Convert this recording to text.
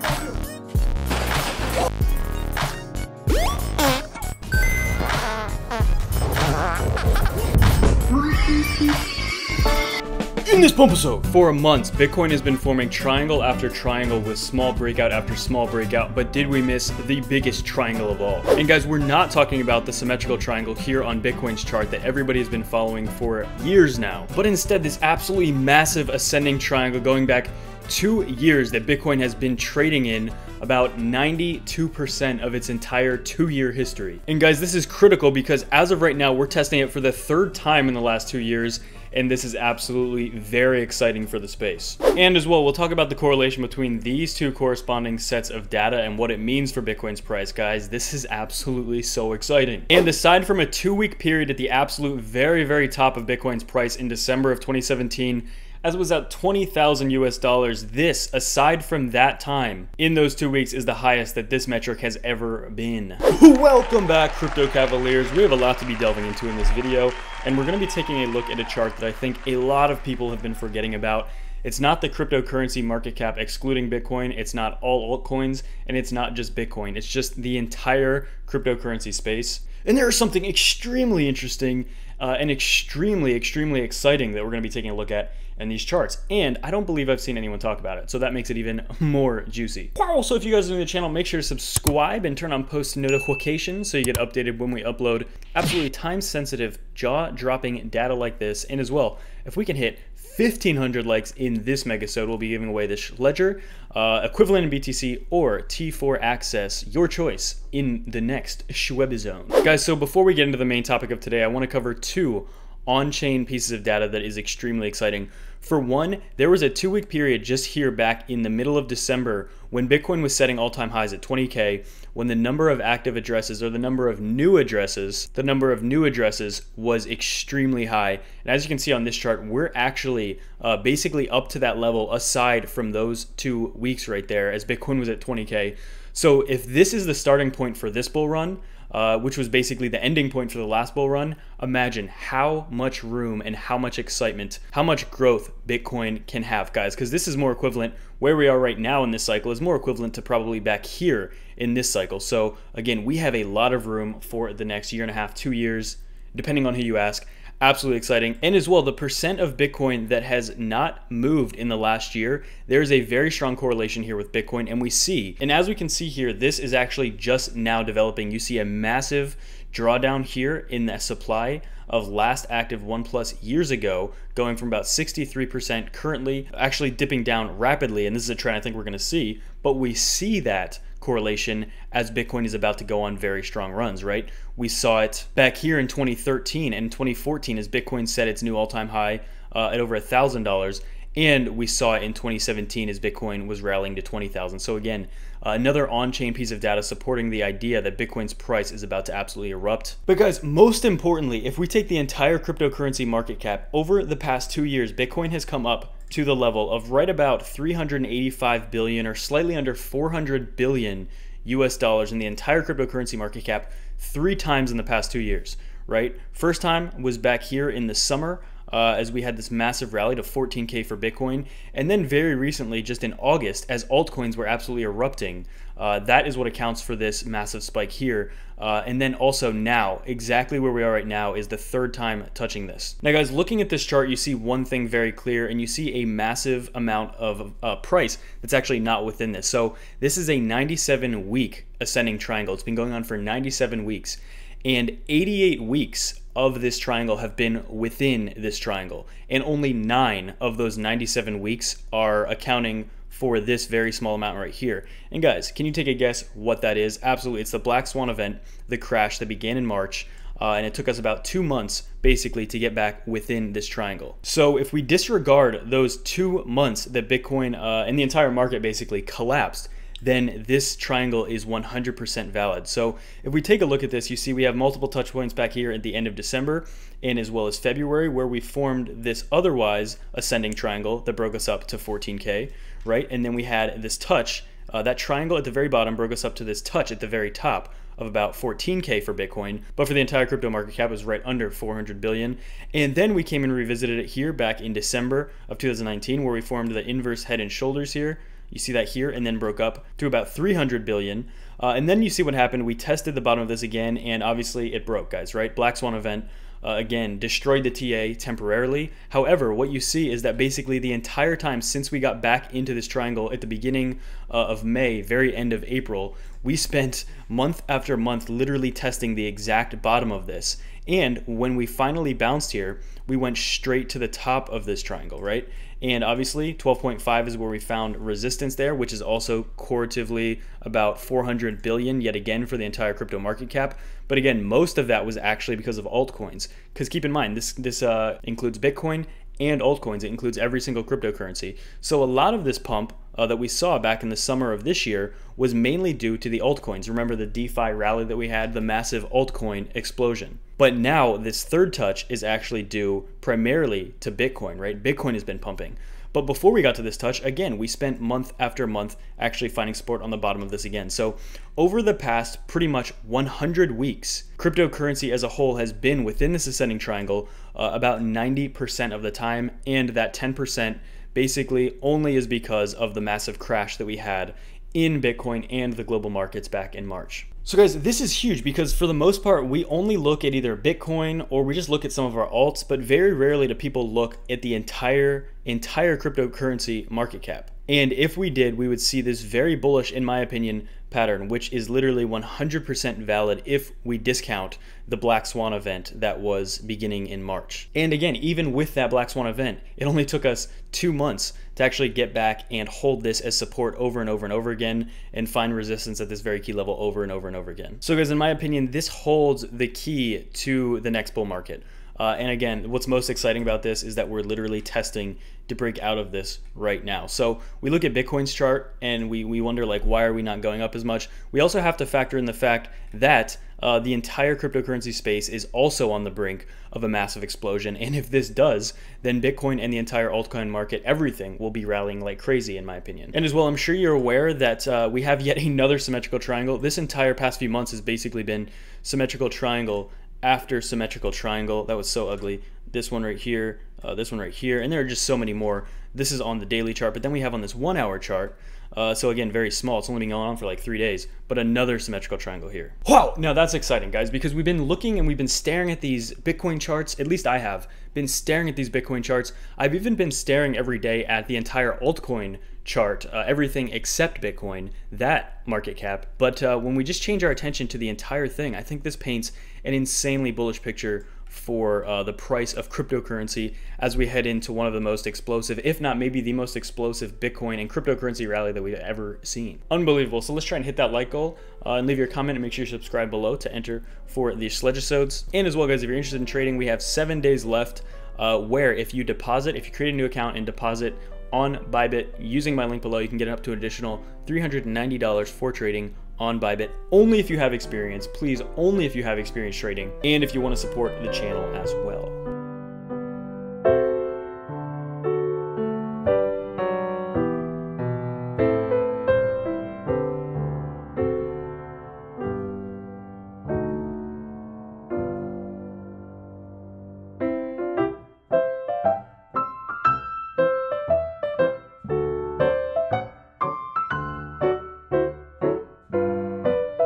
Thank you. In this bump episode, for months, Bitcoin has been forming triangle after triangle with small breakout after small breakout, but did we miss the biggest triangle of all? And guys, we're not talking about the symmetrical triangle here on Bitcoin's chart that everybody has been following for years now, but instead this absolutely massive ascending triangle going back two years that Bitcoin has been trading in about 92% of its entire two year history. And guys, this is critical because as of right now, we're testing it for the third time in the last two years, and this is absolutely very exciting for the space. And as well, we'll talk about the correlation between these two corresponding sets of data and what it means for Bitcoin's price, guys. This is absolutely so exciting. And aside from a two week period at the absolute very, very top of Bitcoin's price in December of 2017, as it was at 20,000 US dollars. This, aside from that time, in those two weeks, is the highest that this metric has ever been. Welcome back, Crypto Cavaliers. We have a lot to be delving into in this video, and we're going to be taking a look at a chart that I think a lot of people have been forgetting about. It's not the cryptocurrency market cap excluding Bitcoin, it's not all altcoins, and it's not just Bitcoin. It's just the entire cryptocurrency space. And there is something extremely interesting uh, and extremely, extremely exciting that we're going to be taking a look at in these charts. And I don't believe I've seen anyone talk about it, so that makes it even more juicy. Also, if you guys are new to the channel, make sure to subscribe and turn on post notifications so you get updated when we upload absolutely time-sensitive, jaw-dropping data like this. And as well, if we can hit 1500 likes in this megasode, we'll be giving away this ledger, uh, equivalent in BTC, or T4 access, your choice, in the next Schwebizone. Guys, so before we get into the main topic of today, I want to cover two on-chain pieces of data that is extremely exciting. For one, there was a two-week period just here back in the middle of December when Bitcoin was setting all-time highs at 20k, when the number of active addresses or the number of new addresses, the number of new addresses was extremely high. And as you can see on this chart, we're actually uh, basically up to that level aside from those two weeks right there as Bitcoin was at 20k. So if this is the starting point for this bull run, uh, which was basically the ending point for the last bull run, imagine how much room and how much excitement, how much growth Bitcoin can have, guys, because this is more equivalent, where we are right now in this cycle is more equivalent to probably back here in this cycle. So again, we have a lot of room for the next year and a half, two years, depending on who you ask absolutely exciting. And as well, the percent of Bitcoin that has not moved in the last year, there's a very strong correlation here with Bitcoin. And we see, and as we can see here, this is actually just now developing. You see a massive drawdown here in the supply of last active one plus years ago, going from about 63% currently, actually dipping down rapidly. And this is a trend I think we're going to see. But we see that correlation as Bitcoin is about to go on very strong runs, right? We saw it back here in 2013 and 2014 as Bitcoin set its new all time high uh, at over $1,000. And we saw it in 2017 as Bitcoin was rallying to 20,000. So again, uh, another on-chain piece of data supporting the idea that Bitcoin's price is about to absolutely erupt. But guys, most importantly, if we take the entire cryptocurrency market cap over the past two years, Bitcoin has come up to the level of right about 385 billion or slightly under 400 billion US dollars in the entire cryptocurrency market cap three times in the past two years, right? First time was back here in the summer uh, as we had this massive rally to 14K for Bitcoin. And then very recently, just in August, as altcoins were absolutely erupting, uh, that is what accounts for this massive spike here. Uh, and then also now, exactly where we are right now is the third time touching this. Now guys, looking at this chart, you see one thing very clear and you see a massive amount of uh, price that's actually not within this. So this is a 97 week ascending triangle. It's been going on for 97 weeks and 88 weeks of this triangle have been within this triangle, and only nine of those 97 weeks are accounting for this very small amount right here. And guys, can you take a guess what that is? Absolutely, it's the Black Swan event, the crash that began in March. Uh, and it took us about two months basically to get back within this triangle. So if we disregard those two months that Bitcoin uh, and the entire market basically collapsed, then this triangle is 100% valid. So if we take a look at this, you see we have multiple touch points back here at the end of December and as well as February where we formed this otherwise ascending triangle that broke us up to 14K, right? And then we had this touch, uh, that triangle at the very bottom broke us up to this touch at the very top of about 14k for Bitcoin, but for the entire crypto market cap was right under 400 billion. And then we came and revisited it here back in December of 2019 where we formed the inverse head and shoulders here You see that here, and then broke up to about 300 billion. Uh, and then you see what happened. We tested the bottom of this again, and obviously it broke, guys, right? Black Swan event. Uh, again, destroyed the TA temporarily. However, what you see is that basically the entire time since we got back into this triangle at the beginning uh, of May, very end of April, we spent month after month literally testing the exact bottom of this. And when we finally bounced here, we went straight to the top of this triangle, right? And obviously 12.5 is where we found resistance there, which is also correlatively about 400 billion yet again for the entire crypto market cap. But again, most of that was actually because of altcoins. Because keep in mind, this, this uh, includes Bitcoin and altcoins. It includes every single cryptocurrency. So a lot of this pump uh, that we saw back in the summer of this year was mainly due to the altcoins. Remember the DeFi rally that we had, the massive altcoin explosion. But now this third touch is actually due primarily to Bitcoin, right? Bitcoin has been pumping. But before we got to this touch, again, we spent month after month actually finding support on the bottom of this again. So over the past pretty much 100 weeks, cryptocurrency as a whole has been within this ascending triangle uh, about 90% of the time, and that 10% basically only is because of the massive crash that we had in Bitcoin and the global markets back in March. So guys, this is huge because for the most part, we only look at either Bitcoin or we just look at some of our alts, but very rarely do people look at the entire, entire cryptocurrency market cap. And if we did, we would see this very bullish, in my opinion, pattern, which is literally 100% valid if we discount the Black Swan event that was beginning in March. And again, even with that Black Swan event, it only took us two months to actually get back and hold this as support over and over and over again and find resistance at this very key level over and over and over again. So guys, in my opinion, this holds the key to the next bull market. Uh, and again, what's most exciting about this is that we're literally testing to break out of this right now. So we look at Bitcoin's chart and we, we wonder like, why are we not going up as much? We also have to factor in the fact that uh, the entire cryptocurrency space is also on the brink of a massive explosion. And if this does, then Bitcoin and the entire altcoin market, everything will be rallying like crazy, in my opinion. And as well, I'm sure you're aware that uh, we have yet another symmetrical triangle. This entire past few months has basically been symmetrical triangle after symmetrical triangle. That was so ugly. This one right here, uh, this one right here, and there are just so many more. This is on the daily chart, but then we have on this one hour chart, uh, so again, very small. It's only been going on for like three days, but another symmetrical triangle here. Wow, now that's exciting, guys, because we've been looking and we've been staring at these Bitcoin charts. At least I have been staring at these Bitcoin charts. I've even been staring every day at the entire altcoin chart, uh, everything except Bitcoin, that market cap. But uh, when we just change our attention to the entire thing, I think this paints an insanely bullish picture for uh, the price of cryptocurrency as we head into one of the most explosive, if not maybe the most explosive Bitcoin and cryptocurrency rally that we've ever seen. Unbelievable. So let's try and hit that like goal uh, and leave your comment and make sure you subscribe below to enter for the Sledgisodes. And as well, guys, if you're interested in trading, we have seven days left uh, where if you deposit, if you create a new account and deposit on Bybit using my link below, you can get up to an additional $390 for trading on Bybit only if you have experience. Please, only if you have experience trading and if you want to support the channel as well.